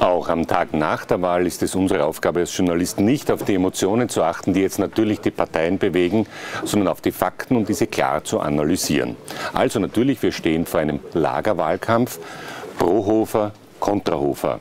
Auch am Tag nach der Wahl ist es unsere Aufgabe als Journalisten nicht auf die Emotionen zu achten, die jetzt natürlich die Parteien bewegen, sondern auf die Fakten und diese klar zu analysieren. Also natürlich, wir stehen vor einem Lagerwahlkampf pro Hofer, kontra Hofer.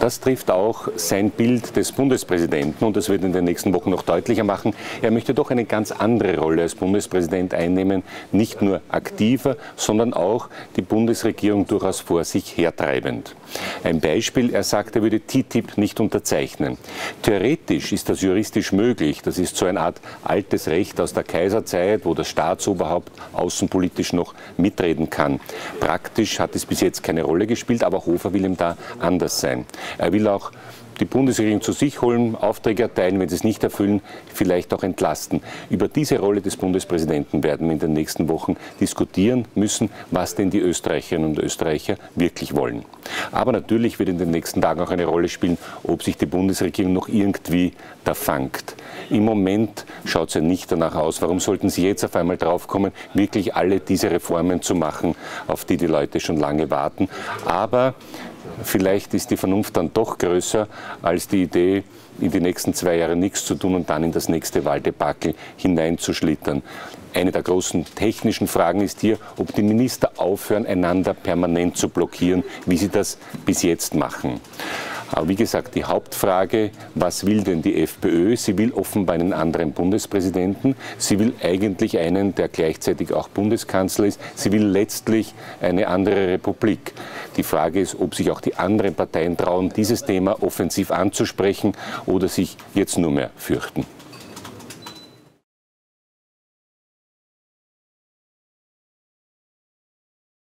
Das trifft auch sein Bild des Bundespräsidenten und das wird in den nächsten Wochen noch deutlicher machen. Er möchte doch eine ganz andere Rolle als Bundespräsident einnehmen, nicht nur aktiver, sondern auch die Bundesregierung durchaus vor sich hertreibend. Ein Beispiel, er sagt, er würde TTIP nicht unterzeichnen. Theoretisch ist das juristisch möglich. Das ist so eine Art altes Recht aus der Kaiserzeit, wo das Staatsoberhaupt außenpolitisch noch mitreden kann. Praktisch hat es bis jetzt keine Rolle gespielt, aber Hofer will ihm da anders sein. Er will auch die Bundesregierung zu sich holen, Aufträge erteilen, wenn sie es nicht erfüllen, vielleicht auch entlasten. Über diese Rolle des Bundespräsidenten werden wir in den nächsten Wochen diskutieren müssen, was denn die Österreicherinnen und Österreicher wirklich wollen. Aber natürlich wird in den nächsten Tagen auch eine Rolle spielen, ob sich die Bundesregierung noch irgendwie da fangt. Im Moment schaut es ja nicht danach aus. Warum sollten Sie jetzt auf einmal draufkommen, wirklich alle diese Reformen zu machen, auf die die Leute schon lange warten? Aber vielleicht ist die Vernunft dann doch größer als die Idee, in die nächsten zwei Jahre nichts zu tun und dann in das nächste Wahldebakel hineinzuschlittern. Eine der großen technischen Fragen ist hier, ob die Minister aufhören, einander permanent zu blockieren, wie sie das bis jetzt machen. Aber wie gesagt, die Hauptfrage, was will denn die FPÖ? Sie will offenbar einen anderen Bundespräsidenten. Sie will eigentlich einen, der gleichzeitig auch Bundeskanzler ist. Sie will letztlich eine andere Republik. Die Frage ist, ob sich auch die anderen Parteien trauen, dieses Thema offensiv anzusprechen oder sich jetzt nur mehr fürchten.